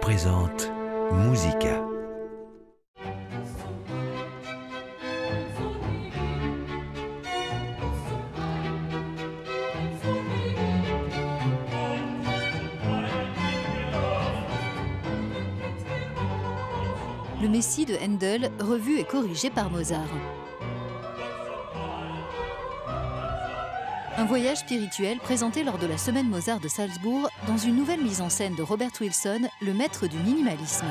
présente Musica. Le Messie de Handel, revu et corrigé par Mozart. Un voyage spirituel présenté lors de la Semaine Mozart de Salzbourg dans une nouvelle mise en scène de Robert Wilson, le maître du minimalisme.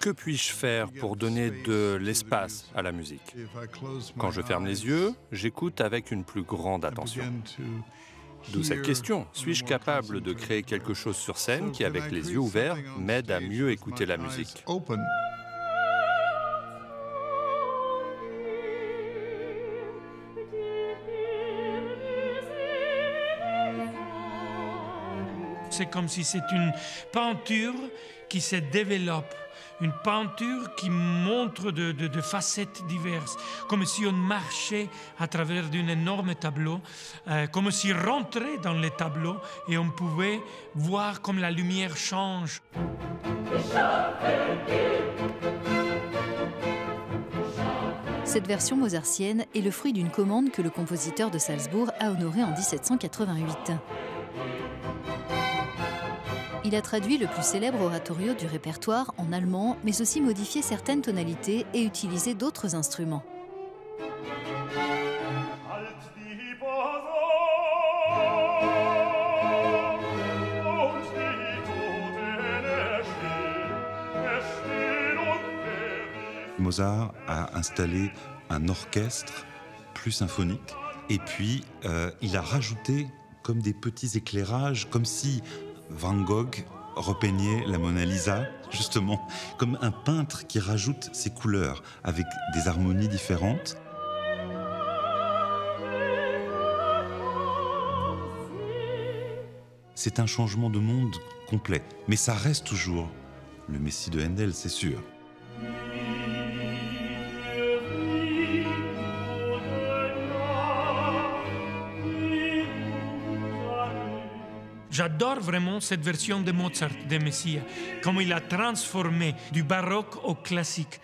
Que puis-je faire pour donner de l'espace à la musique? Quand je ferme les yeux, j'écoute avec une plus grande attention. D'où cette question, suis-je capable de créer quelque chose sur scène qui, avec les yeux ouverts, m'aide à mieux écouter la musique? C'est comme si c'est une peinture qui se développe, une peinture qui montre de, facettes diverses, comme si on marchait à travers d'un énorme tableau, euh, comme si on rentrait dans les tableaux et on pouvait voir comme la lumière change. Cette version mozartienne est le fruit d'une commande que le compositeur de Salzbourg a honorée en 1788. Il a traduit le plus célèbre oratorio du répertoire en allemand, mais aussi modifié certaines tonalités et utilisé d'autres instruments. Mozart a installé un orchestre plus symphonique et puis euh, il a rajouté comme des petits éclairages, comme si Van Gogh repeignait la Mona Lisa, justement, comme un peintre qui rajoute ses couleurs avec des harmonies différentes. C'est un changement de monde complet, mais ça reste toujours le Messie de Handel, c'est sûr. J'adore vraiment cette version de Mozart de Messia, comme il a transformé du baroque au classique.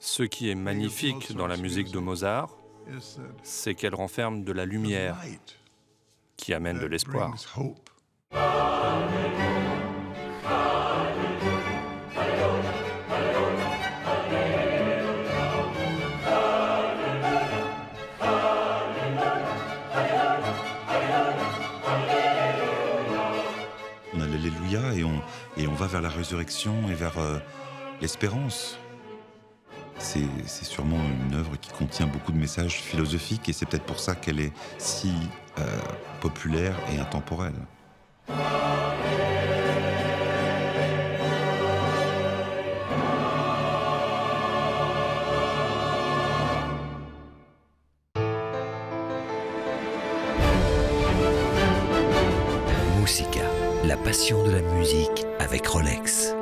Ce qui est magnifique dans la musique de Mozart, c'est qu'elle renferme de la lumière qui amène de l'espoir. On a l'Alléluia et on, et on va vers la résurrection et vers euh, l'espérance. C'est sûrement une œuvre qui contient beaucoup de messages philosophiques et c'est peut-être pour ça qu'elle est si euh, populaire et intemporelle. Musica, la passion de la musique avec Rolex.